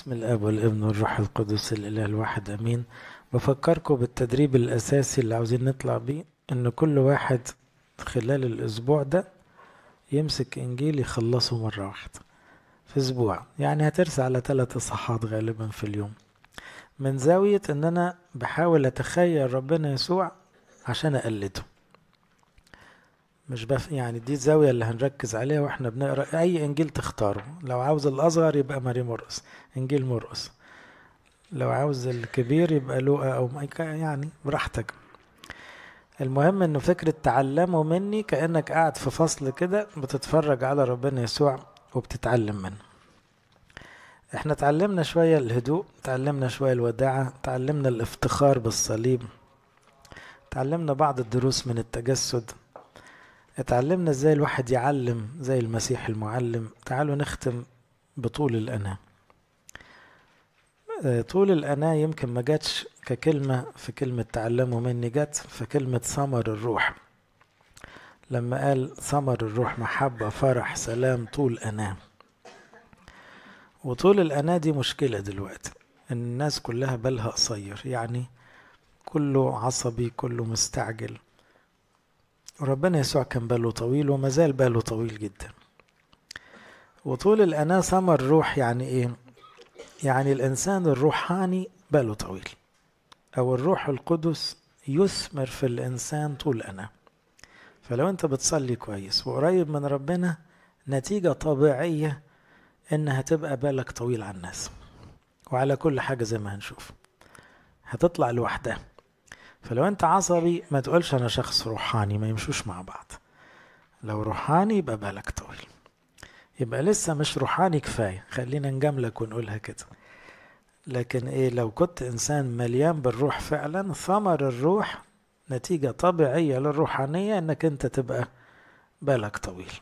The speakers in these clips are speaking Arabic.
بسم الآب والابن والروح القدس الإله الواحد آمين. بفكركم بالتدريب الأساسي اللي عاوزين نطلع بيه إن كل واحد خلال الأسبوع ده يمسك إنجيل يخلصه مرة واحدة في أسبوع. يعني هترسى على ثلاث صحات غالبا في اليوم. من زاوية إن أنا بحاول أتخيل ربنا يسوع عشان أقلده. مش بف يعني دي الزاوية اللي هنركز عليها وإحنا بنقرأ. أي إنجيل تختاره لو عاوز الأصغر يبقى ماري مرقس إنجيل مرقس لو عاوز الكبير يبقى لوقا أو مايكا يعني براحتك. المهم إنه فكرة تعلمه مني كأنك قاعد في فصل كده بتتفرج على ربنا يسوع وبتتعلم منه. إحنا اتعلمنا شوية الهدوء اتعلمنا شوية الوداعة اتعلمنا الافتخار بالصليب اتعلمنا بعض الدروس من التجسد اتعلمنا إزاي الواحد يعلم زي المسيح المعلم. تعالوا نختم بطول الأنا طول الأنا يمكن ما جاتش ككلمة في كلمة تعلموا مني جت في كلمة ثمر الروح. لما قال ثمر الروح محبة فرح سلام طول أنا وطول الأنا دي مشكلة دلوقتي الناس كلها بالها قصير. يعني كله عصبي كله مستعجل. وربنا يسوع كان باله طويل وما زال باله طويل جدا. وطول الأنا ثمر روح يعني إيه؟ يعني الإنسان الروحاني باله طويل. أو الروح القدس يثمر في الإنسان طول أنا فلو أنت بتصلي كويس وقريب من ربنا نتيجة طبيعية إنها تبقى بالك طويل على الناس. وعلى كل حاجة زي ما هنشوف. هتطلع لوحدها. فلو انت عصبي ما تقولش أنا شخص روحاني ما يمشوش مع بعض. لو روحاني يبقى بالك طويل. يبقى لسه مش روحاني كفاية. خلينا نجاملك ونقولها كده. لكن إيه لو كنت إنسان مليان بالروح فعلا ثمر الروح نتيجة طبيعية للروحانية إنك أنت تبقى بالك طويل.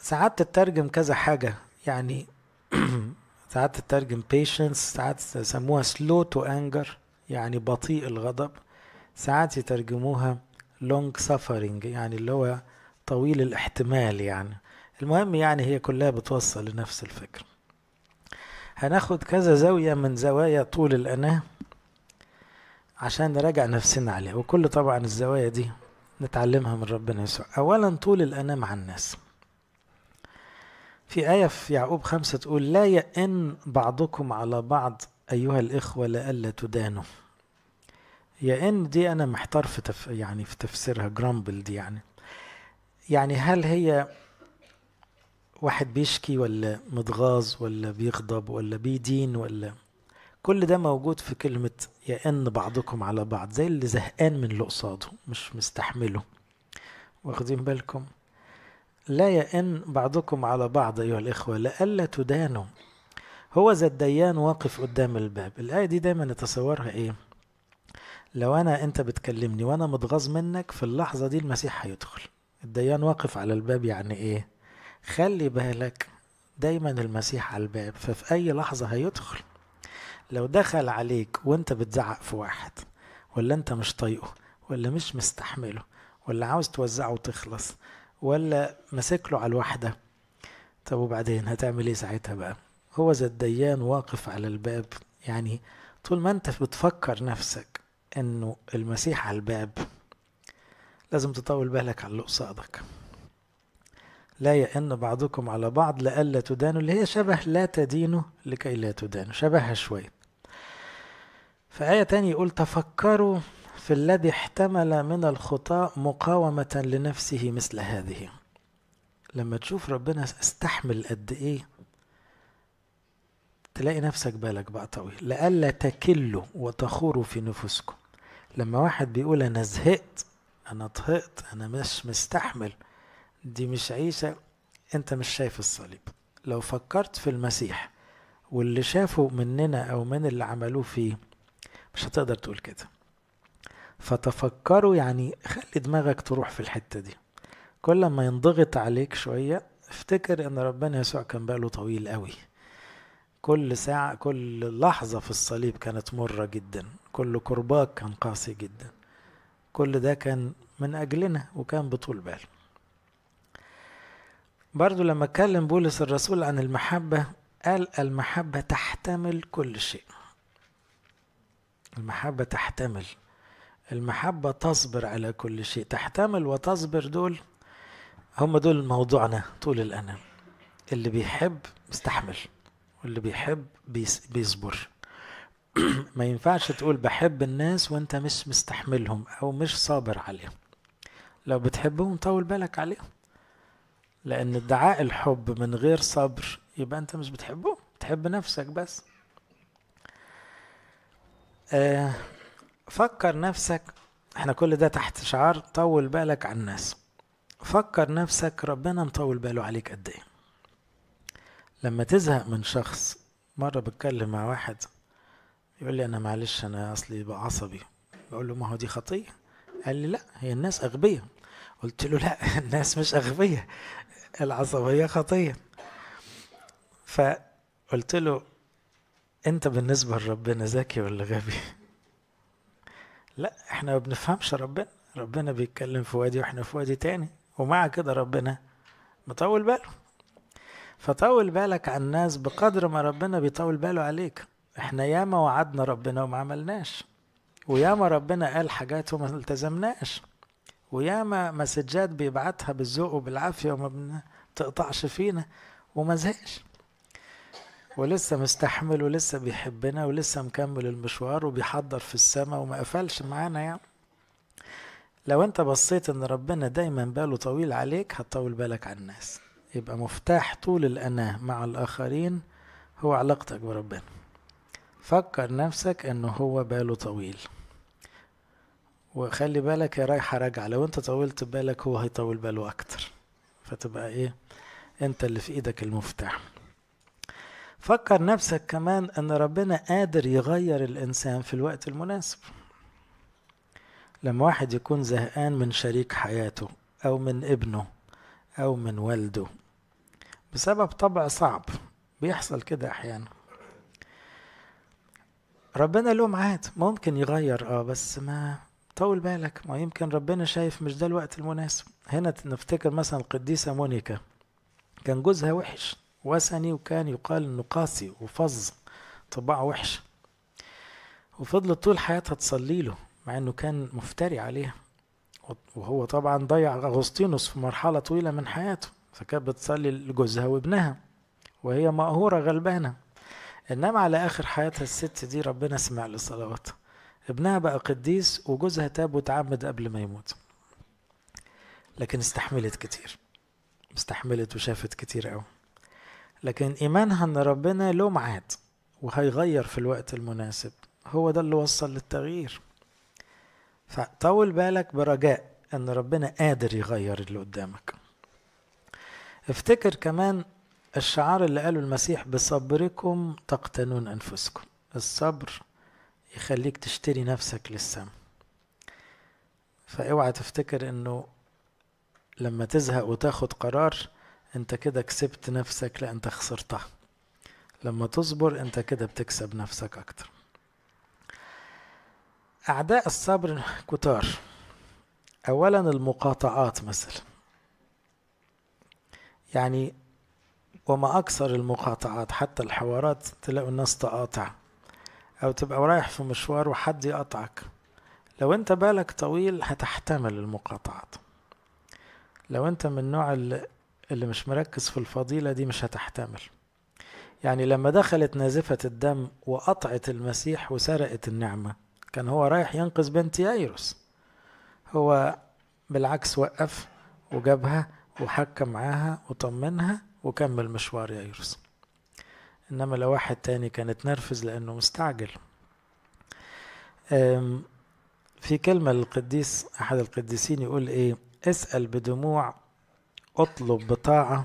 ساعات تترجم كذا حاجة. يعني ساعات تترجم patience ساعات يسموها slow to anger يعني بطيء الغضب. ساعات يترجموها long suffering يعني اللي هو طويل الاحتمال يعني. المهم يعني هي كلها بتوصل لنفس الفكرة هناخد كذا زاوية من زوايا طول الأناة عشان نراجع نفسنا عليها. وكل طبعا الزوايا دي نتعلمها من ربنا يسوع. أولا طول الأناة مع الناس. في آية في يعقوب خمسة تقول لا يئن بعضكم على بعض أيها الإخوة لئلا تدانوا. يئن دي أنا محتار في تف... يعني في تفسيرها جرامبل دي يعني. يعني هل هي واحد بيشكي ولا متغاظ ولا بيغضب ولا بيدين ولا؟ كل ده موجود في كلمة يئن بعضكم على بعض زي اللي زهقان من اللي قصاده مش مستحمله. واخدين بالكم؟ لا يئن بعضكم على بعض أيها الإخوة لئلا تدانوا. هو ذا الديان واقف قدام الباب. الآية دي دايما نتصورها إيه؟ لو أنا أنت بتكلمني وأنا متغاظ منك في اللحظة دي المسيح هيدخل. الديان واقف على الباب يعني إيه؟ خلي بالك دايما المسيح على الباب ففي أي لحظة هيدخل. لو دخل عليك وأنت بتزعق في واحد ولا أنت مش طايقه ولا مش مستحمله ولا عاوز توزعه وتخلص ولا ماسك له على الواحدة طب وبعدين هتعمل إيه ساعتها بقى؟ هو ذا الديان واقف على الباب يعني طول ما أنت بتفكر نفسك إنه المسيح على الباب لازم تطول بالك على اللي قصادك. لا يئن بعضكم على بعض لئلا تدانوا اللي هي شبه لا تدينوا لكي لا تدانوا شبهها شوية. في آية تانية يقول تفكروا في الذي احتمل من الخطاء مقاومة لنفسه مثل هذه. لما تشوف ربنا استحمل قد إيه تلاقي نفسك بالك بقى طويل. لئلا تكلوا وتخوروا في نفوسكم. لما واحد بيقول أنا زهقت أنا طهقت أنا مش مستحمل دي مش عيشة أنت مش شايف الصليب. لو فكرت في المسيح واللي شافه مننا أو من اللي عملوه فيه مش هتقدر تقول كده. فتفكروا يعني خلي دماغك تروح في الحتة دي. كل ما ينضغط عليك شوية افتكر إن ربنا يسوع كان باله طويل قوي. كل ساعة كل لحظة في الصليب كانت مرة جدا. كل كرباك كان قاسي جدا. كل ده كان من أجلنا وكان بطول بال. برضو لما اتكلم بولس الرسول عن المحبة قال المحبة تحتمل كل شيء. المحبة تحتمل المحبة تصبر على كل شيء. تحتمل وتصبر دول هم دول موضوعنا طول الأنام. اللي بيحب مستحمل واللي بيحب بيصبر. ما ينفعش تقول بحب الناس وانت مش مستحملهم أو مش صابر عليهم. لو بتحبهم طول بالك عليهم. لأن ادعاء الحب من غير صبر يبقى انت مش بتحبه تحب نفسك بس. آه فكر نفسك إحنا كل ده تحت شعار طول بالك على الناس. فكر نفسك ربنا مطول باله عليك قد إيه. لما تزهق من شخص مرة بتكلم مع واحد يقول لي أنا معلش أنا أصلي بقى عصبي. بقول له ما هو دي خطية؟ قال لي لا هي الناس أغبية. قلت له لا الناس مش أغبية العصبية خطية. فقلت له أنت بالنسبة لربنا ذكي ولا غبي؟ لا إحنا ما بنفهمش ربنا. ربنا بيتكلم في وادي وإحنا في وادي تاني ومع كده ربنا مطول باله. فطول بالك على الناس بقدر ما ربنا بيطول باله عليك. إحنا ياما وعدنا ربنا وما عملناش. وياما ربنا قال حاجات وما التزمناش. وياما مسجات بيبعتها بالذوق وبالعافية وما بتقطعش فينا وما زهقش. ولسه مستحمل ولسه بيحبنا ولسه مكمل المشوار وبيحضر في السماء وما قفلش معانا يعني. لو انت بصيت ان ربنا دايما باله طويل عليك هتطول بالك على الناس. يبقى مفتاح طول الأناة مع الآخرين هو علاقتك بربنا. فكر نفسك انه هو باله طويل. وخلي بالك يا رايحة راجعة لو انت طولت بالك هو هيطول باله أكتر. فتبقى إيه؟ انت اللي في إيدك المفتاح. فكر نفسك كمان أن ربنا قادر يغير الإنسان في الوقت المناسب. لما واحد يكون زهقان من شريك حياته أو من ابنه أو من والده بسبب طبع صعب بيحصل كده أحيانا. ربنا له ميعاد ممكن يغير آه بس ما طول بالك ما يمكن ربنا شايف مش ده الوقت المناسب. هنا نفتكر مثلا القديسة مونيكا كان جوزها وحش. وثني وكان يقال إنه قاسي وفظ طباعه وحشة وفضلت طول حياتها تصلي له مع إنه كان مفتري عليها وهو طبعا ضيع أغسطينوس في مرحلة طويلة من حياته فكانت بتصلي لجوزها وابنها وهي مقهورة غلبانة. إنما على آخر حياتها الست دي ربنا سمع لصلواتها ابنها بقى قديس وجوزها تاب وتعمد قبل ما يموت. لكن استحملت كتير. استحملت وشافت كتير قوي لكن إيمانها إن ربنا له ميعاد وهيغير في الوقت المناسب. هو ده اللي وصل للتغيير. فطول بالك برجاء إن ربنا قادر يغير اللي قدامك. افتكر كمان الشعار اللي قاله المسيح بصبركم تقتنون أنفسكم. الصبر يخليك تشتري نفسك للسما فأوعى تفتكر إنه لما تزهق وتاخد قرار انت كده كسبت نفسك لا انت خسرتها. لما تصبر انت كده بتكسب نفسك أكتر. أعداء الصبر كتار. اولا المقاطعات مثلا. يعني وما أكثر المقاطعات حتى الحوارات تلاقوا الناس تقاطع. أو تبقى رايح في مشوار وحد يقطعك لو انت بالك طويل هتحتمل المقاطعات. لو انت من النوع اللي, اللي مش مركز في الفضيلة دي مش هتحتمل. يعني لما دخلت نازفة الدم وقطعت المسيح وسرقت النعمة كان هو رايح ينقذ بنت يايروس. هو بالعكس وقف وجابها وحكى معاها وطمنها وكمل مشوار يايروس. إنما لو واحد تاني كان اتنرفز لأنه مستعجل. في كلمة للقديس أحد القديسين يقول إيه؟ اسأل بدموع أطلب بطاعة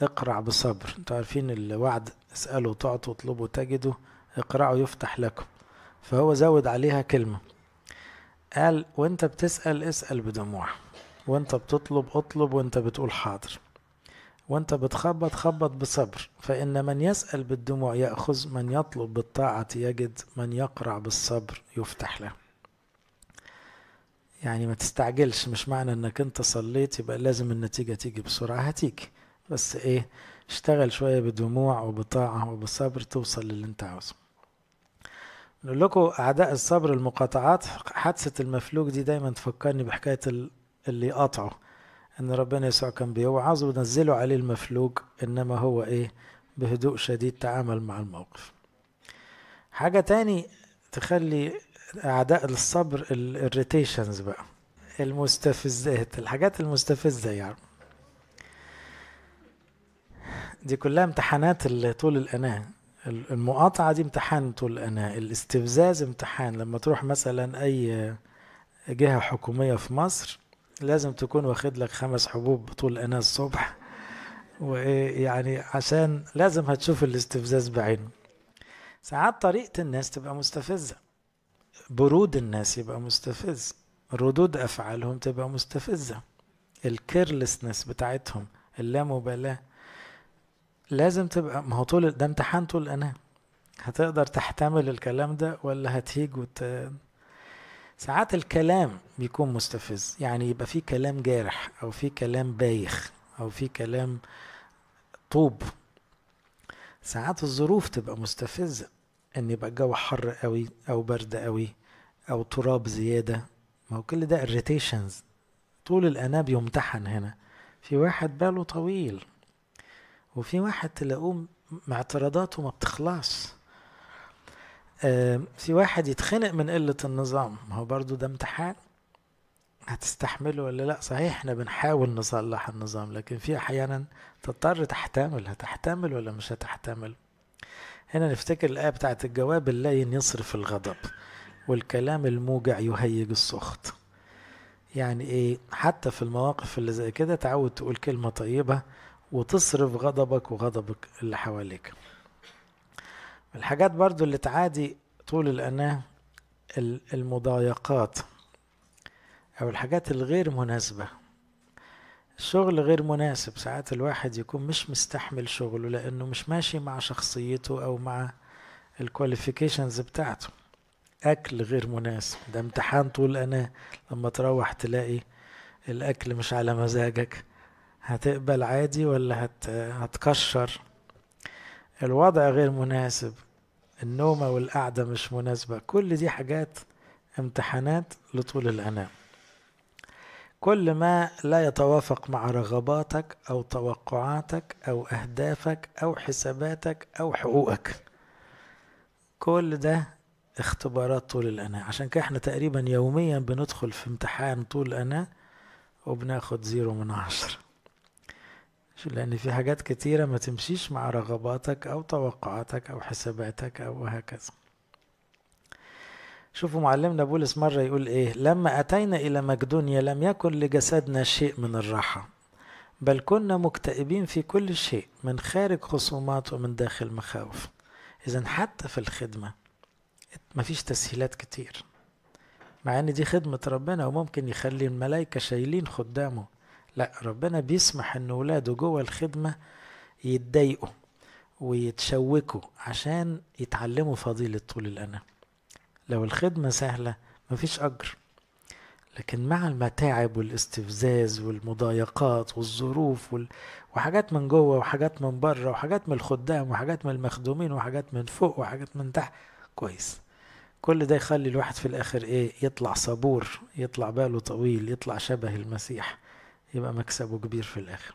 اقرع بصبر. أنتوا عارفين الوعد اسألوا تعطوا اطلبوا تجدوا اقرعوا يفتح لكم. فهو زود عليها كلمة. قال وانت بتسأل اسأل بدموع. وانت بتطلب اطلب وانت بتقول حاضر. وانت بتخبط خبط بصبر. فإن من يسأل بالدموع يأخذ من يطلب بالطاعة يجد من يقرع بالصبر يفتح له. يعني ما تستعجلش. مش معنى إنك أنت صليت يبقى لازم النتيجة تيجي بسرعة هتيجي. بس إيه اشتغل شوية بدموع وبطاعة وبصبر توصل للي أنت عاوزه. نقول لكم أعداء الصبر المقاطعات حادثة المفلوج دي دايما تفكرني بحكاية اللي يقاطعه إن ربنا يسوع كان بيوعظ ونزلوا عليه المفلوج إنما هو إيه بهدوء شديد تعامل مع الموقف. حاجة تاني تخلي أعداء الصبر الريتيشنز بقى المستفزات الحاجات المستفزة يعني. دي كلها امتحانات طول الأناة. المقاطعة دي امتحان طول الأناة. الاستفزاز امتحان. لما تروح مثلا أي جهة حكومية في مصر لازم تكون واخد لك خمس حبوب طول الأناة الصبح. ويعني عشان لازم هتشوف الاستفزاز بعينه. ساعات طريقة الناس تبقى مستفزة. برود الناس يبقى مستفز. ردود أفعالهم تبقى مستفزة. ال carelessness بتاعتهم اللامبالاة. لازم تبقى ما هو طول ده امتحان طول أنا هتقدر تحتمل الكلام ده ولا هتهيج وت... ساعات الكلام بيكون مستفز. يعني يبقى في كلام جارح أو في كلام بايخ أو في كلام طوب. ساعات الظروف تبقى مستفزة. إن يبقى الجو حر قوي أو برد قوي أو تراب زيادة. ما هو كل ده irritations. طول الأنا بيمتحن هنا. في واحد باله طويل. وفي واحد تلاقوه اعتراضاته ما بتخلص. في واحد يتخنق من قلة النظام. ما هو برضو ده امتحان. هتستحمله ولا لأ؟ صحيح إحنا بنحاول نصلح النظام لكن في أحيانا تضطر تحتمل. هتحتمل ولا مش هتحتمل؟ هنا نفتكر الآية بتاعت الجواب اللين يصرف الغضب. والكلام الموجع يهيج السخط. يعني إيه؟ حتى في المواقف اللي زي كده تعود تقول كلمة طيبة وتصرف غضبك وغضبك اللي حواليك. الحاجات برضو اللي تعادي طول الأناة المضايقات أو الحاجات الغير مناسبة. الشغل غير مناسب. ساعات الواحد يكون مش مستحمل شغله لأنه مش ماشي مع شخصيته أو مع الكواليفيكيشنز بتاعته. أكل غير مناسب. ده امتحان طول أنا لما تروح تلاقي الأكل مش على مزاجك. هتقبل عادي ولا هت... هتكشر؟ الوضع غير مناسب. النومة والقعدة مش مناسبة. كل دي حاجات امتحانات لطول الأنام. كل ما لا يتوافق مع رغباتك أو توقعاتك أو أهدافك أو حساباتك أو حقوقك. كل ده اختبارات طول الأناة عشان كده إحنا تقريبا يوميا بندخل في امتحان طول الأناة وبناخد زيرو من عشرة. لأن في حاجات كتيرة ما تمشيش مع رغباتك أو توقعاتك أو حساباتك أو هكذا. شوفوا معلمنا بولس مرة يقول إيه؟ لما أتينا إلى مقدونيا لم يكن لجسدنا شيء من الراحة بل كنا مكتئبين في كل شيء من خارج خصومات ومن داخل مخاوف. إذا حتى في الخدمة مفيش تسهيلات كتير. مع إن دي خدمة ربنا وممكن يخلي الملايكة شايلين خدامه. لا ربنا بيسمح إن ولاده جوه الخدمة يتضايقوا ويتشوكوا عشان يتعلموا فضيلة طول الأنا لو الخدمة سهلة مفيش أجر. لكن مع المتاعب والاستفزاز والمضايقات والظروف وال... وحاجات من جوه وحاجات من بره وحاجات من الخدام وحاجات من المخدومين وحاجات من فوق وحاجات من تحت كويس. كل ده يخلي الواحد في الآخر إيه يطلع صبور يطلع باله طويل يطلع شبه المسيح يبقى مكسبه كبير في الآخر.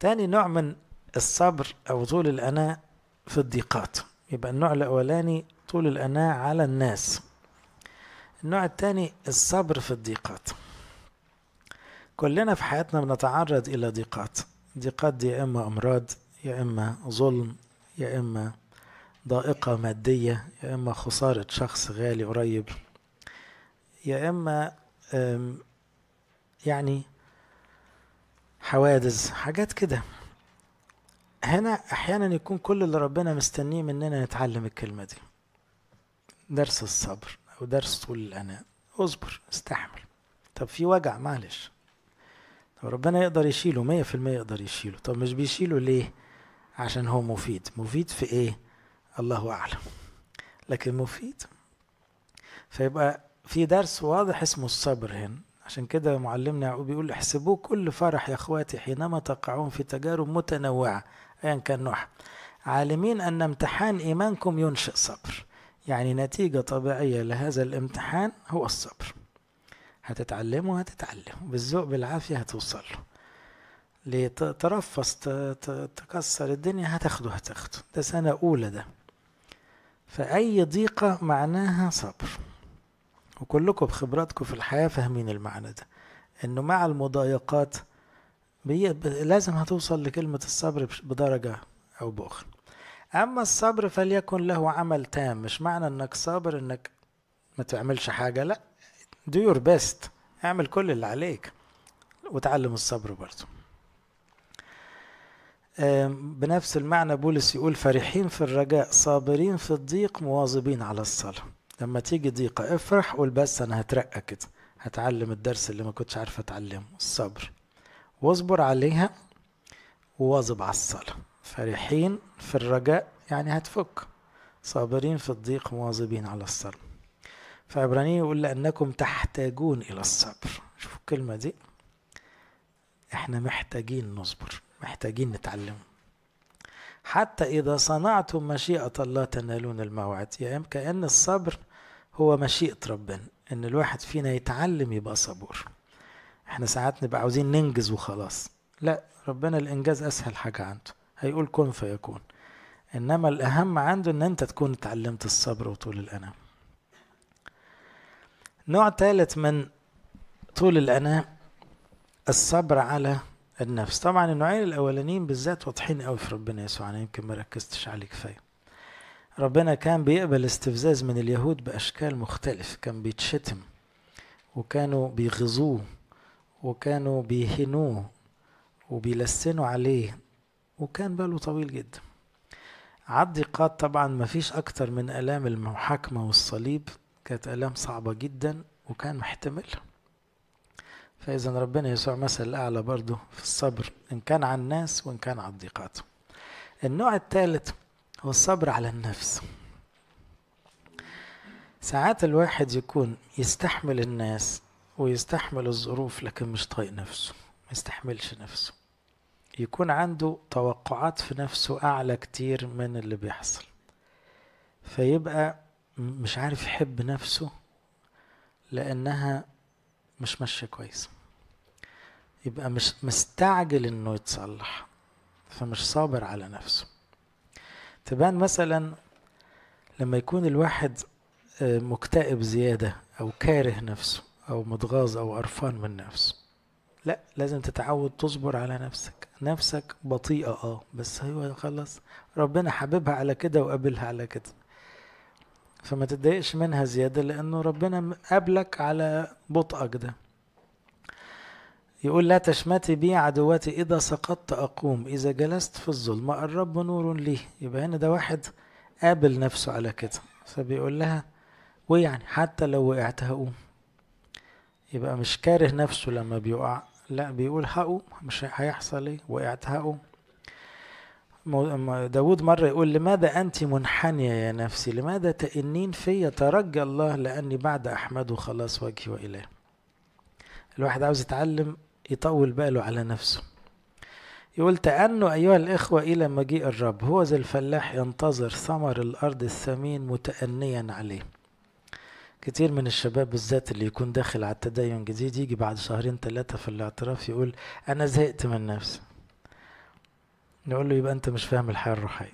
تاني نوع من الصبر أو طول الأناء في الضيقات. يبقى النوع الأولاني طول الأناء على الناس. النوع الثاني الصبر في الضيقات. كلنا في حياتنا بنتعرض إلى ضيقات. ضيقات دي يا إما أمراض يا إما ظلم يا إما ضائقة مادية يا إما خسارة شخص غالي قريب يا إما يعني حوادث حاجات كده. هنا أحيانا يكون كل اللي ربنا مستنيه مننا نتعلم الكلمة دي. درس الصبر أو درس طول الأناء. اصبر استحمل. طب في وجع معلش. طب ربنا يقدر يشيله مية في المية يقدر يشيله. طب مش بيشيله ليه؟ عشان هو مفيد. مفيد في إيه؟ الله أعلم. لكن مفيد فيبقى في درس واضح اسمه الصبر هنا. عشان كده معلمنا يعقوب بيقول احسبوه كل فرح يا إخواتي حينما تقعون في تجارب متنوعة ايا كان نوعها. عالمين أن امتحان إيمانكم ينشئ صبر. يعني نتيجة طبيعية لهذا الامتحان هو الصبر. هتتعلمه هتتعلم بالذوق بالعافية هتوصل له لترفص تكسر الدنيا هتاخده هتاخده ده سنة أولى ده. فأي ضيقة معناها صبر. وكلكم بخبراتكم في الحياة فاهمين المعنى ده إنه مع المضايقات بي... لازم هتوصل لكلمة الصبر بدرجة أو بأخرى. أما الصبر فليكن له عمل تام مش معنى إنك صابر إنك ما تعملش حاجة لأ do your best اعمل كل اللي عليك وتعلم الصبر برضه بنفس المعنى بولس يقول فرحين في الرجاء صابرين في الضيق مواظبين على الصلاة. لما تيجي ضيقة افرح قول بس أنا هترقى كده. هتعلم الدرس اللي ما كنتش عارف أتعلمه الصبر. واصبر عليها وواظب على الصلاة. فرحين في الرجاء يعني هتفك. صابرين في الضيق مواظبين على الصلاة. فعبرانية يقول لأنكم تحتاجون إلى الصبر. شوفوا الكلمة دي. إحنا محتاجين نصبر. محتاجين نتعلم. حتى إذا صنعتم مشيئة الله تنالون الموعد. يعني كأن الصبر هو مشيئة ربنا. إن الواحد فينا يتعلم يبقى صبور. إحنا ساعات نبقى عاوزين ننجز وخلاص. لا ربنا الإنجاز أسهل حاجة عنده. هيقول كن فيكون. إنما الأهم عنده إن أنت تكون اتعلمت الصبر وطول الأنام. نوع ثالث من طول الأنام الصبر على النفس. طبعا النوعين الأولانيين بالذات واضحين قوي في ربنا يسوع أنا يمكن ما ركزتش عليه كفايه ربنا كان بيقبل استفزاز من اليهود بأشكال مختلفة كان بيتشتم وكانوا بيغزوه وكانوا بيهنوه وبيلسنوا عليه وكان باله طويل جدا. عالضيقات طبعا ما فيش أكتر من آلام المحاكمة والصليب كانت آلام صعبة جدا وكان محتملها فإذا ربنا يسوع مثل الأعلى برضه في الصبر إن كان على الناس وإن كان على الضيقات. النوع الثالث هو الصبر على النفس. ساعات الواحد يكون يستحمل الناس ويستحمل الظروف لكن مش طايق نفسه ما يستحملش نفسه. يكون عنده توقعات في نفسه أعلى كتير من اللي بيحصل. فيبقى مش عارف يحب نفسه لأنها مش ماشية كويس. يبقى مش مستعجل إنه يتصلح فمش صابر على نفسه. تبان مثلا لما يكون الواحد مكتئب زيادة أو كاره نفسه أو متغاظ أو قرفان من نفسه. لا لازم تتعود تصبر على نفسك. نفسك بطيئة آه بس هو خلاص ربنا حبيبها على كده وقابلها على كده. فما تتضايقش منها زيادة لأنه ربنا قابلك على بطئك ده. يقول لا تشمتي بي عدواتي إذا سقطت أقوم إذا جلست في الظلم الرب نور لي. يبقى هنا ده واحد قابل نفسه على كده. فبيقول لها ويعني حتى لو وقعت هقوم. يبقى مش كاره نفسه لما بيقع لا بيقول هقوم مش هيحصل إيه وقعت هقوم. داود مرة يقول لماذا أنت منحنية يا نفسي؟ لماذا تئنين في؟ ترجى الله لأني بعد أحمده خلاص وجهي وإله الواحد عاوز يتعلم يطول باله على نفسه. يقول تأنوا أيها الإخوة إلى مجيء الرب. هو ذا الفلاح ينتظر ثمر الأرض الثمين متأنيا عليه. كتير من الشباب بالذات اللي يكون داخل على التدين جديد يجي بعد شهرين ثلاثة في الاعتراف يقول أنا زهقت من نفسي. نقول له يبقى أنت مش فاهم الحياة الروحية.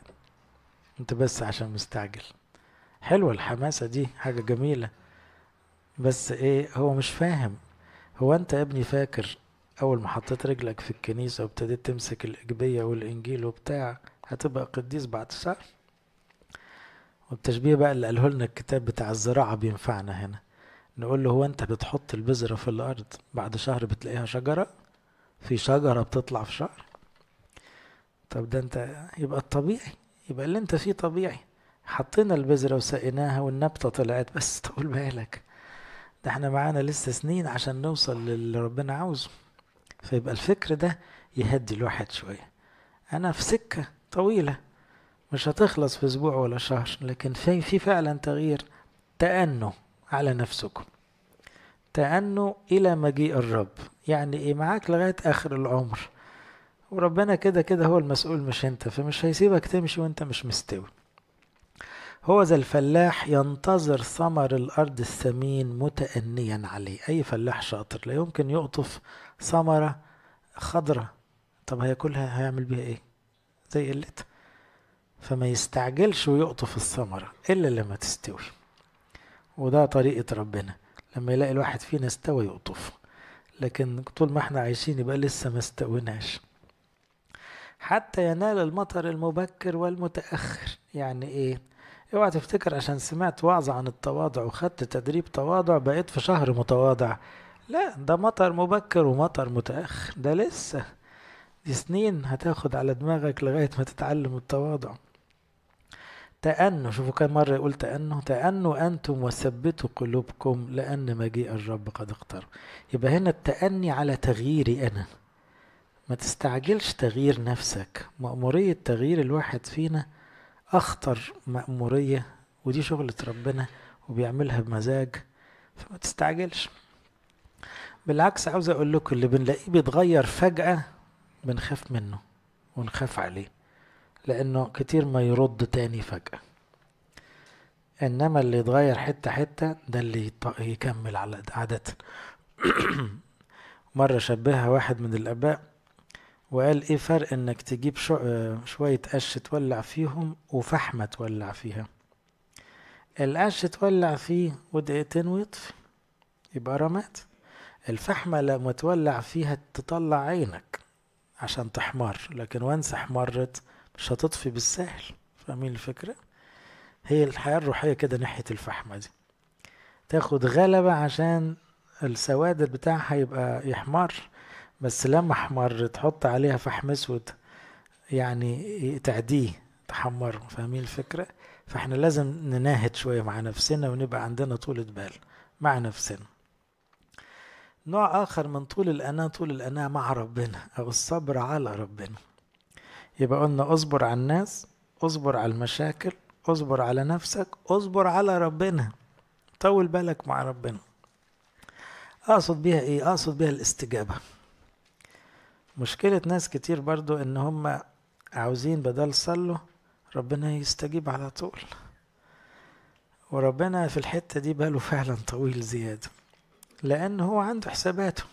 أنت بس عشان مستعجل. حلوة الحماسة دي حاجة جميلة. بس إيه هو مش فاهم. هو أنت يا ابني فاكر أول ما حطيت رجلك في الكنيسة وابتديت تمسك الإجبية والإنجيل وبتاع هتبقى قديس بعد شهر؟ والتشبيه بقى اللي قاله لنا الكتاب بتاع الزراعة بينفعنا هنا. نقول له هو أنت بتحط البذرة في الأرض بعد شهر بتلاقيها شجرة؟ في شجرة بتطلع في شهر؟ طب ده أنت يبقى الطبيعي يبقى اللي أنت فيه طبيعي. حطينا البذرة وسقيناها والنبتة طلعت بس. طول بالك؟ ده إحنا معانا لسه سنين عشان نوصل للي ربنا عاوزه. فيبقى الفكر ده يهدي الواحد شوية. أنا في سكة طويلة مش هتخلص في أسبوع ولا شهر لكن في في فعلا تغيير. تأنوا على نفسكم. تأنوا إلى مجيء الرب. يعني إيه؟ معاك لغاية آخر العمر. وربنا كده كده هو المسؤول مش انت. فمش هيسيبك تمشي وانت مش مستوي. هو ذا الفلاح ينتظر ثمر الأرض الثمين متأنيا عليه. أي فلاح شاطر لا يمكن يقطف ثمرة خضرة طب هياكلها هيعمل بيها إيه؟ زي قلتها فما يستعجلش ويقطف الثمرة إلا لما تستوي. وده طريقة ربنا. لما يلاقي الواحد فينا استوى يقطف لكن طول ما إحنا عايشين يبقى لسه ما استويناش. حتى ينال المطر المبكر والمتأخر. يعني إيه؟ اوعى تفتكر عشان سمعت وعظة عن التواضع وخدت تدريب تواضع بقيت في شهر متواضع. لا ده مطر مبكر ومطر متأخر. ده لسه. دي سنين هتاخد على دماغك لغاية ما تتعلم التواضع. تأنوا شوفوا كم مرة يقول تأنوا. تأنوا أنتم وثبتوا قلوبكم لأن مجيء الرب قد اقترب يبقى هنا التأني على تغييري أنا. ما تستعجلش تغيير نفسك. مأمورية تغيير الواحد فينا أخطر مأمورية ودي شغلة ربنا وبيعملها بمزاج فما تستعجلش. بالعكس عاوز أقول لكم اللي بنلاقيه بيتغير فجأة بنخاف منه ونخاف عليه لأنه كتير ما يرد تاني فجأة. إنما اللي يتغير حتة حتة ده اللي يكمل على عادة. مرة شبهها واحد من الآباء وقال إيه فرق إنك تجيب شو شوية قش تولع فيهم وفحمة تولع فيها. القش تولع فيه ودقيقتين ويطفي يبقى رماد. الفحمة لما تولع فيها تطلع عينك عشان تحمر لكن وانس احمرت مش هتطفي بالسهل. فاهمين الفكرة؟ هي الحياة الروحية كده ناحية الفحمة دي. تاخد غلبة عشان السواد بتاعها يبقى يحمر بس لما أحمر تحط عليها فحم أسود يعني تعديه تحمره فاهمين الفكرة؟ فإحنا لازم نناهد شوية مع نفسنا ونبقى عندنا طولة بال مع نفسنا. نوع آخر من طول الأناة طول الأناة مع ربنا أو الصبر على ربنا. يبقى قلنا اصبر على الناس اصبر على المشاكل اصبر على نفسك اصبر على ربنا. طول بالك مع ربنا. أقصد بيها إيه؟ أقصد بيها الاستجابة. مشكلة ناس كتير برضو إن هم عاوزين بدل صلوا ربنا يستجيب على طول. وربنا في الحتة دي باله فعلا طويل زيادة لأن هو عنده حساباته.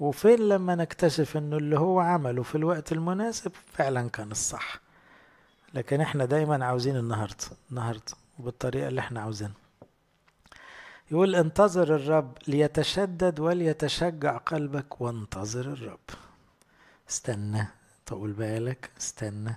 وفين لما نكتشف إنه اللي هو عمله في الوقت المناسب فعلا كان الصح؟ لكن إحنا دايما عاوزين النهاردة النهاردة وبالطريقة اللي إحنا عاوزينها. يقول انتظر الرب ليتشدد وليتشجع قلبك وانتظر الرب. استنى طول بالك استنى.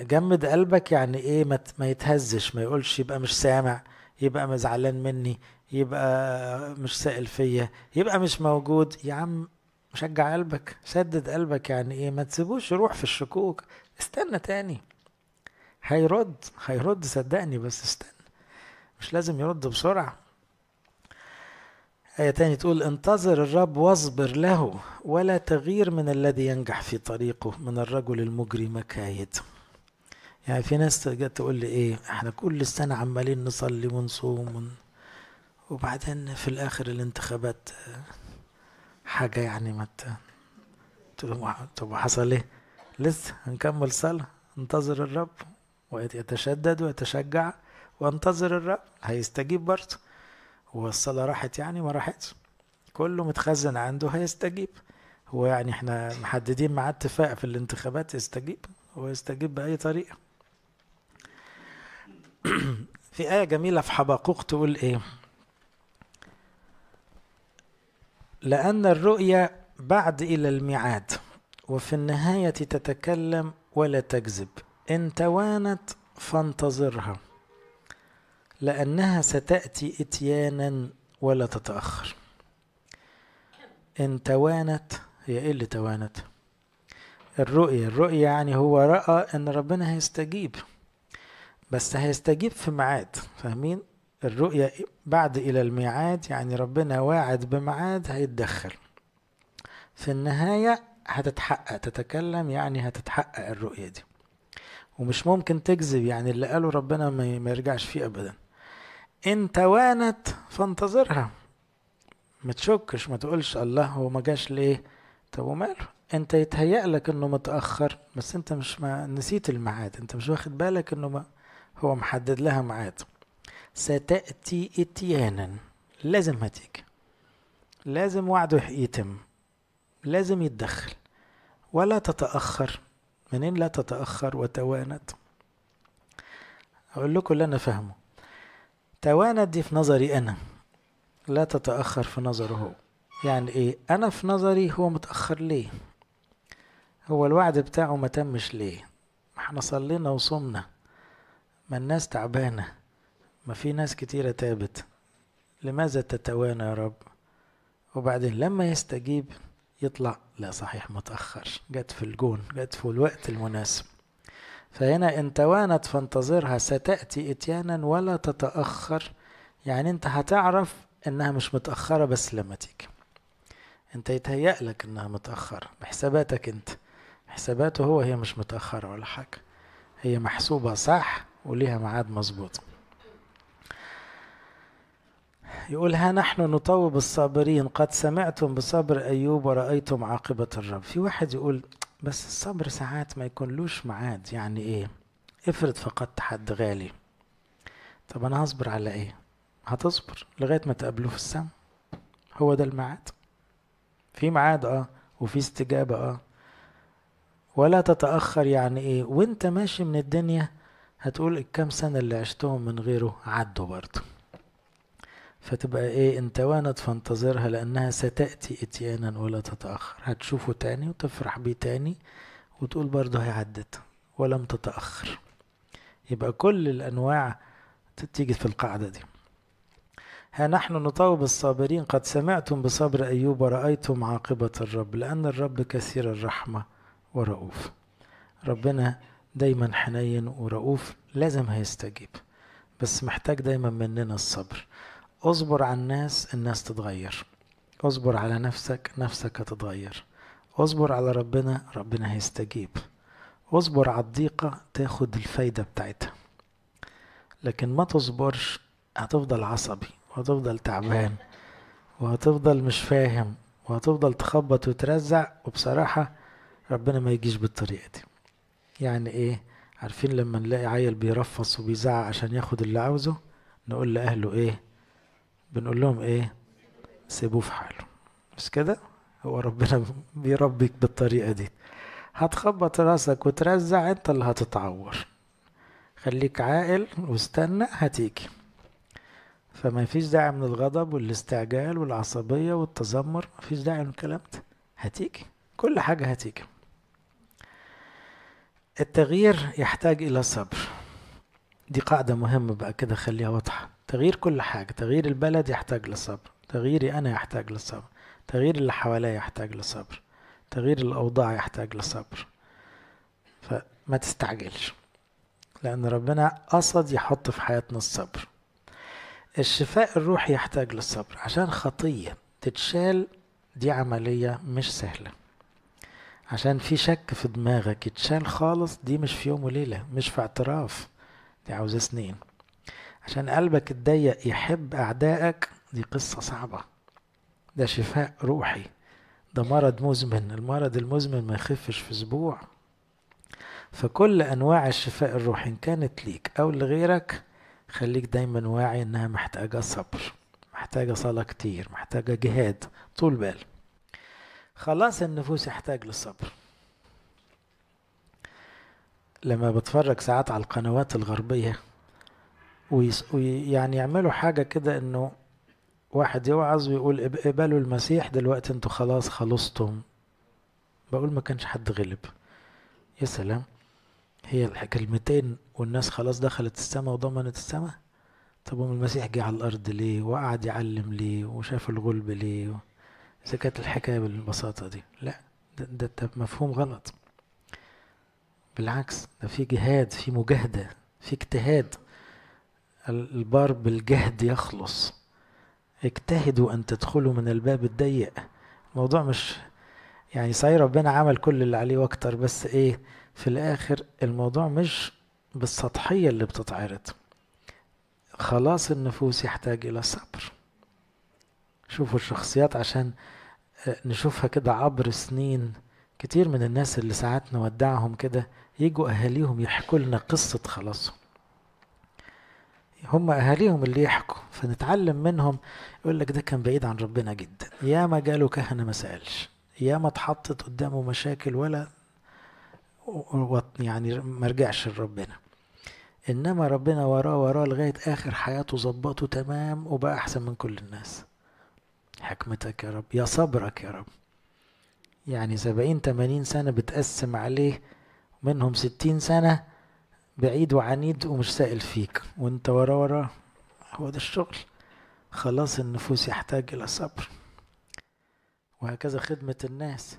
جمد قلبك يعني إيه؟ ما يتهزش ما يقولش يبقى مش سامع يبقى مزعلان مني يبقى مش سائل فيا يبقى مش موجود. يا عم شجع قلبك شدد قلبك يعني إيه؟ ما تسيبوش يروح في الشكوك. استنى تاني. هيرد هيرد صدقني بس استنى. مش لازم يرد بسرعة. آية تاني تقول انتظر الرب واصبر له ولا تغير من الذي ينجح في طريقه من الرجل المجري مكايد يعني في ناس جت تقول لي إيه إحنا كل سنة عمالين نصلي ونصوم ون... وبعدين في الآخر الانتخابات حاجة يعني ما طب حصل إيه؟ لسه هنكمل صلاة؟ انتظر الرب ويتشدد ويتشجع وانتظر الرب هيستجيب برضه. هو الصلاة راحت يعني ما راحتش. كله متخزن عنده هيستجيب هو يعني إحنا محددين مع اتفاق في الانتخابات يستجيب. هو يستجيب بأي طريقة. في آية جميلة في حبقوق تقول إيه؟ لأن الرؤيا بعد إلى الميعاد وفي النهاية تتكلم ولا تكذب. إن توانت فانتظرها. لأنها ستأتي إتيانا ولا تتأخر. إن توانت هي إيه اللي توانت؟ الرؤية. الرؤية يعني هو رأى إن ربنا هيستجيب بس هيستجيب في ميعاد فاهمين؟ الرؤية بعد إلى الميعاد يعني ربنا واعد بميعاد هيتدخل. في النهاية هتتحقق تتكلم يعني هتتحقق الرؤية دي. ومش ممكن تكذب يعني اللي قاله ربنا ما يرجعش فيه أبدا. إن توانت فانتظرها. ما تشكش ما تقولش الله هو ما جاش ليه؟ طب وماله أنت يتهيأ لك إنه متأخر بس أنت مش ما نسيت الميعاد. أنت مش واخد بالك إنه ما هو محدد لها ميعاد. ستأتي إتيانا. لازم هتيجي. لازم وعده يتم. لازم يتدخل. ولا تتأخر. منين لا تتأخر وتوانت؟ أقول لكم اللي أنا فاهمه. توانت دي في نظري أنا. لا تتأخر في نظره. هو يعني إيه؟ أنا في نظري هو متأخر ليه؟ هو الوعد بتاعه ما تمش ليه؟ ما إحنا صلينا وصمنا. ما الناس تعبانة. ما في ناس كتيرة تابت لماذا تتوانى يا رب؟ وبعدين لما يستجيب يطلع لا صحيح متأخر. جت في الجون جت في الوقت المناسب. فهنا إن توانت فانتظرها ستأتي إتيانا ولا تتأخر. يعني أنت هتعرف إنها مش متأخرة بس لما تيجي. أنت يتهيأ لك إنها متأخرة. بحساباتك أنت. حساباته هو هي مش متأخرة ولا حاجة. هي محسوبة صح وليها ميعاد مظبوط. يقول ها نحن نطوب الصابرين. قد سمعتم بصبر أيوب ورأيتم عاقبة الرب. في واحد يقول بس الصبر ساعات ما يكونلوش ميعاد يعني إيه؟ افرض فقدت حد غالي. طب أنا هصبر على إيه؟ هتصبر لغاية ما تقابلوه في السما هو ده الميعاد. في ميعاد آه. وفي استجابة آه. ولا تتأخر يعني إيه؟ وإنت ماشي من الدنيا هتقول الكام سنة اللي عشتهم من غيره عدوا برضه. فتبقى إيه ان توانت فانتظرها لأنها ستأتي إتيانا ولا تتأخر. هتشوفه تاني وتفرح بيه تاني وتقول برضه هي عدت ولم تتأخر. يبقى كل الأنواع تيجي في القاعدة دي. ها نحن نطوب الصابرين قد سمعتم بصبر أيوب ورأيتم عاقبة الرب لأن الرب كثير الرحمة ورؤوف. ربنا دايما حنين ورؤوف لازم هيستجيب بس محتاج دايما مننا الصبر. اصبر على الناس الناس تتغير. اصبر على نفسك نفسك هتتغير اصبر على ربنا ربنا هيستجيب. اصبر على الضيقة تاخد الفايدة بتاعتها. لكن ما تصبرش هتفضل عصبي وهتفضل تعبان وهتفضل مش فاهم وهتفضل تخبط وترزع. وبصراحة ربنا ما يجيش بالطريقة دي. يعني إيه؟ عارفين لما نلاقي عيل بيرفص وبيزعق عشان ياخد اللي عاوزه نقول لأهله إيه؟ بنقول لهم إيه؟ سيبوه في حاله. مش كده؟ هو ربنا بيربيك بالطريقة دي. هتخبط راسك وترزع أنت اللي هتتعور. خليك عاقل واستنى هتيجي. فما فيش داعي من الغضب والاستعجال والعصبية والتذمر ما فيش داعي من الكلام ده. هتيجي. كل حاجة هتيجي. التغيير يحتاج إلى صبر. دي قاعدة مهمة بقى كده خليها واضحة. تغيير كل حاجة تغيير البلد يحتاج لصبر تغييري أنا يحتاج لصبر تغيير اللي حواليا يحتاج لصبر تغيير الأوضاع يحتاج لصبر. فما تستعجلش لأن ربنا قصد يحط في حياتنا الصبر. الشفاء الروحي يحتاج للصبر عشان خطية تتشال دي عملية مش سهلة. عشان في شك في دماغك يتشال خالص دي مش في يوم وليلة مش في اعتراف دي عاوزة سنين. عشان قلبك الضيق يحب أعدائك دي قصة صعبة. ده شفاء روحي. ده مرض مزمن. المرض المزمن ما يخفش في أسبوع. فكل أنواع الشفاء الروحي إن كانت ليك أو لغيرك خليك دايما واعي إنها محتاجة صبر محتاجة صلاة كتير محتاجة جهاد. طول بال. خلاص النفوس يحتاج للصبر. لما بتفرج ساعات على القنوات الغربية ويعني يعملوا حاجة كده إنه واحد يوعظ ويقول اقبلوا المسيح دلوقتي أنتوا خلاص خلصتم. بقول ما كانش حد غلب. يا سلام. هي الكلمتين والناس خلاص دخلت السماء وضمنت السماء. طب المسيح جه على الأرض ليه؟ وقعد يعلم ليه؟ وشاف الغلب ليه؟ إذا كانت الحكاية بالبساطة دي. لا ده, ده, ده مفهوم غلط. بالعكس ده في جهاد في مجاهدة في اجتهاد. البار بالجهد يخلص. اجتهدوا أن تدخلوا من الباب الضيق. الموضوع مش يعني صحيح ربنا عمل كل اللي عليه وأكتر بس إيه في الآخر الموضوع مش بالسطحية اللي بتتعرض. خلاص النفوس يحتاج إلى صبر. شوفوا الشخصيات عشان نشوفها كده عبر سنين. كتير من الناس اللي ساعات نودعهم كده يجوا أهاليهم يحكوا لنا قصة خلاصهم. هم أهاليهم اللي يحكوا فنتعلم منهم. يقول لك ده كان بعيد عن ربنا جدا. يا ما جاله كهنة ما سألش. يا ما اتحطت قدامه مشاكل ولا يعني ما رجعش لربنا. إنما ربنا وراه وراه لغاية آخر حياته ظبطه تمام وبقى أحسن من كل الناس. حكمتك يا رب يا صبرك يا رب. يعني سبعين تمانين سنة بتقسم عليه منهم ستين سنة بعيد وعنيد ومش سائل فيك. وانت ورا ورا هو ده الشغل. خلاص النفوس يحتاج إلى صبر. وهكذا خدمة الناس.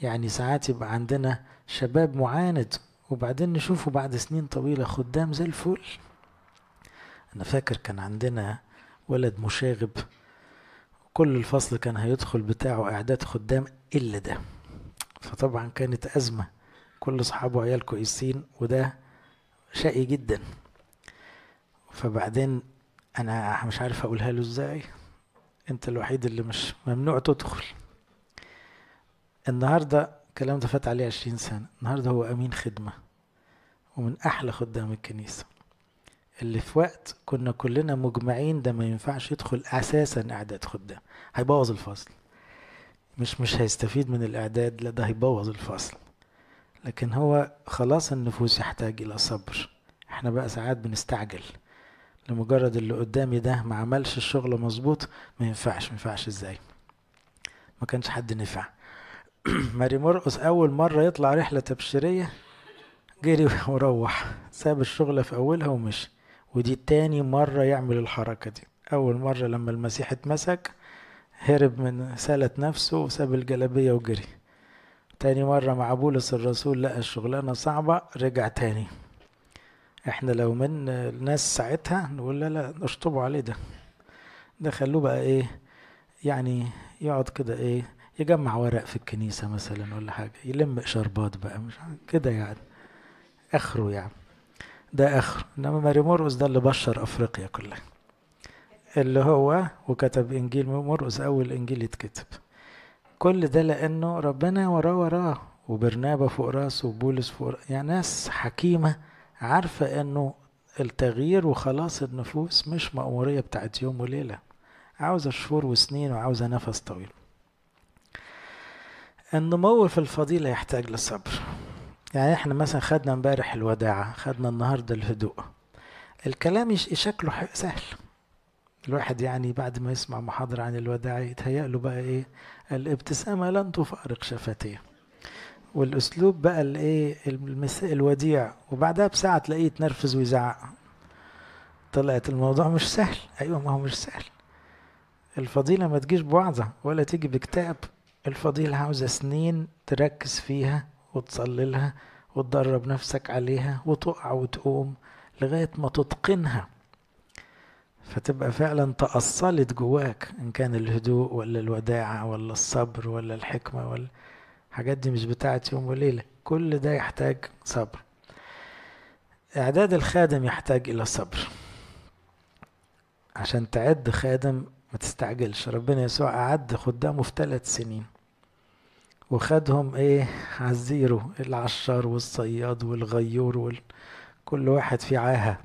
يعني ساعات يبقى عندنا شباب معاند وبعدين نشوفه بعد سنين طويلة خدام زي الفل. أنا فاكر كان عندنا ولد مشاغب كل الفصل كان هيدخل بتاعه إعداد خدام إلا ده. فطبعا كانت أزمة. كل أصحابه عيال كويسين وده شقي جدا. فبعدين أنا مش عارف أقولها له إزاي. أنت الوحيد اللي مش ممنوع تدخل. النهاردة الكلام ده فات عليه عشرين سنة. النهاردة هو أمين خدمة ومن أحلى خدام الكنيسة. اللي في وقت كنا كلنا مجمعين ده ما ينفعش يدخل أساسا إعداد خدام. هيبوظ الفصل. مش مش هيستفيد من الإعداد لا ده هيبوظ الفصل. لكن هو خلاص النفوس يحتاج إلى صبر. إحنا بقى ساعات بنستعجل لمجرد اللي قدامي ده ما عملش الشغل مظبوط ما ينفعش ما ينفعش إزاي؟ ما كانش حد نفع. ماري مرقس أول مرة يطلع رحلة تبشيرية جري وروح ساب الشغل في أولها ومشي. ودي تاني مرة يعمل الحركة دي. أول مرة لما المسيح اتمسك هرب من سالة نفسه وساب الجلابية وجري. تاني مرة مع بولس الرسول لقى الشغلانة صعبة رجع تاني. إحنا لو من الناس ساعتها نقول لا لا اشطبوا عليه ده. ده خلوه بقى إيه يعني يقعد كده إيه يجمع ورق في الكنيسة مثلا ولا حاجة يلم شربات بقى مش كده يعني. أخره يعني. ده أخره. إنما ماري مرقس ده اللي بشر أفريقيا كلها. اللي هو وكتب إنجيل مرقس أول إنجيل يتكتب. كل ده لأنه ربنا وراه وراه وبرنابا فوق راسه وبولس فوق راسه يعني ناس حكيمة عارفة إنه التغيير وخلاص النفوس مش مأمورية بتاعت يوم وليلة. عاوزة شهور وسنين وعاوزة نفس طويل. النمو في الفضيلة يحتاج للصبر يعني إحنا مثلا خدنا امبارح الوداعة خدنا النهاردة الهدوء. الكلام شكله سهل. الواحد يعني بعد ما يسمع محاضرة عن الوداعة يتهيأ له بقى إيه؟ الابتسامة لن تفارق شفتيه والأسلوب بقى الايه الوديع. وبعدها بساعة تلاقيه يتنرفز ويزعق. طلعت الموضوع مش سهل. أيوه ما هو مش سهل. الفضيلة ما تجيش بوعظة ولا تيجي بكتاب. الفضيلة عاوزة سنين تركز فيها وتصلي لها وتدرب نفسك عليها وتقع وتقوم لغاية ما تتقنها. فتبقى فعلا تأصلت جواك إن كان الهدوء ولا الوداعة ولا الصبر ولا الحكمة ولا الحاجات دي مش بتاعت يوم وليلة. كل ده يحتاج صبر. إعداد الخادم يحتاج إلى صبر. عشان تعد خادم ما تستعجلش. ربنا يسوع أعد خدامه في ثلاث سنين. وخدهم إيه؟ عالزيرو العشار والصياد والغيور وال... كل واحد في عاهة.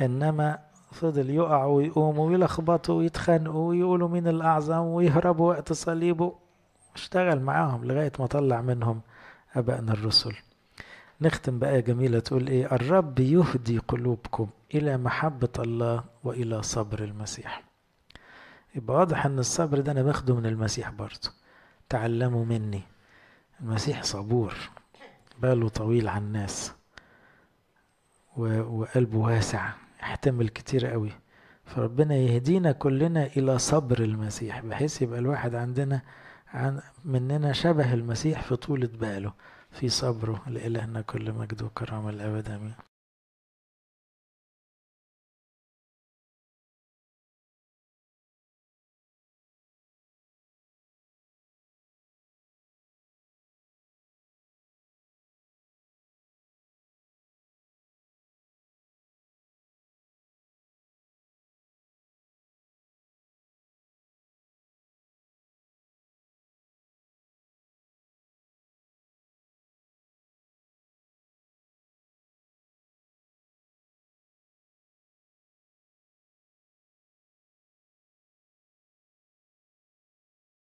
إنما فضل يقعوا ويقوموا ويلخبطوا ويتخانقوا ويقولوا مين الأعظم ويهربوا وقت صليبه اشتغل معاهم لغاية ما طلع منهم أبائنا الرسل. نختم بآية جميلة تقول إيه؟ الرب يهدي قلوبكم إلى محبة الله وإلى صبر المسيح. يبقى واضح إن الصبر ده أنا باخده من المسيح برضه. تعلموا مني. المسيح صبور. باله طويل على الناس وقلبه واسع. يحتمل كتير قوي. فربنا يهدينا كلنا إلى صبر المسيح بحيث يبقى الواحد عندنا عن مننا شبه المسيح في طولة باله. في صبره لإلهنا كل مجد وكرامة الأبد آمين.